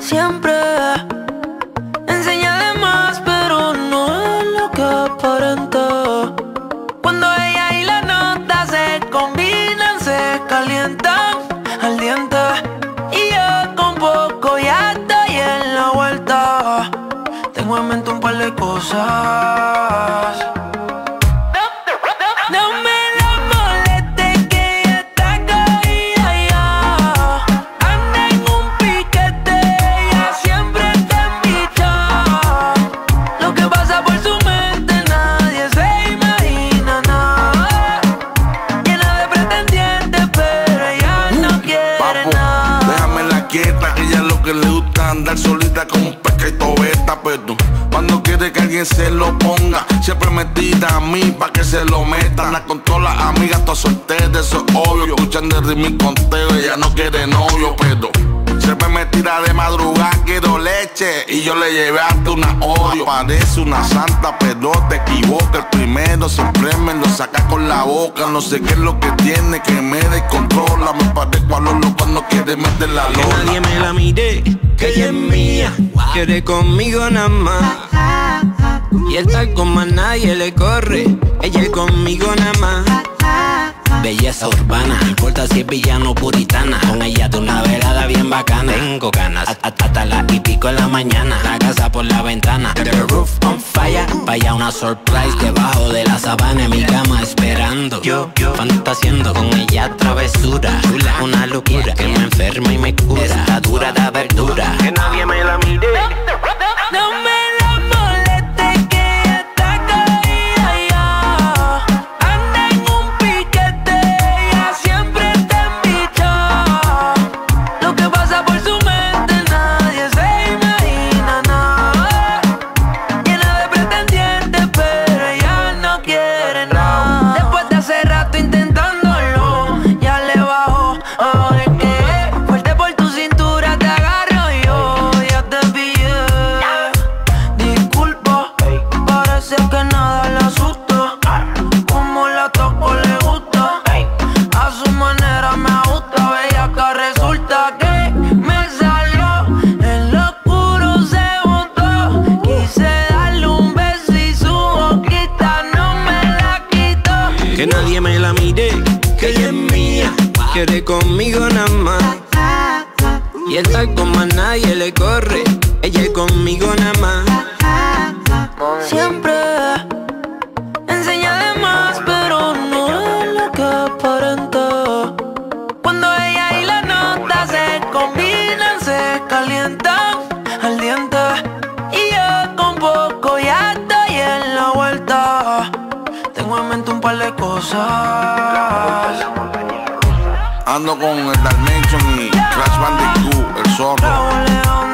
Siempre enseña de más, pero no es lo que aparenta. Cuando ella y la nota se combinan, se calientan al diente. Y yo con poco ya estoy en la vuelta. Tengo en mente un par de cosas. Andar solita como un pescado beta, pero cuando quiere que alguien se lo ponga, siempre me tira a mí pa' que se lo meta. Anda con todas las amigas, todas solteras, eso es obvio. Escuchan de ritmo y conteo, ella no quiere novio, pero siempre me tira de madrugada, quiero leche. Y yo le llevé hasta una odio. Parece una santa, pero te equivoca. El primero siempre me lo saca con la boca. No sé qué es lo que tiene, que me descontrola. Me parezco a Lolo cuando quiere meter la Que lola. nadie me la mire, que ella es mía. Quiere conmigo nada más. Y el tal con más nadie le corre. Ella es conmigo nada más. Belleza urbana, no importa si es villano o puritana. Con ella de una velada bien bacana. Tengo ganas, a- a- hasta las y pico en la mañana. La casa por la ventana, Vaya una surprise debajo de la sabana en mi cama esperando. Yo, yo, fantaseando con ella travesura. Chula, una locura que me enferma y me cura. Está dura de abertura. Que nadie me la mire. Que nadie me la mire, que ella es mía. Quiere conmigo nada más. Y el tal con más nadie le corre. Ella es conmigo nada más. Siempre cosas. Ando con el Dimension y Crash Bandicoot, el zorro.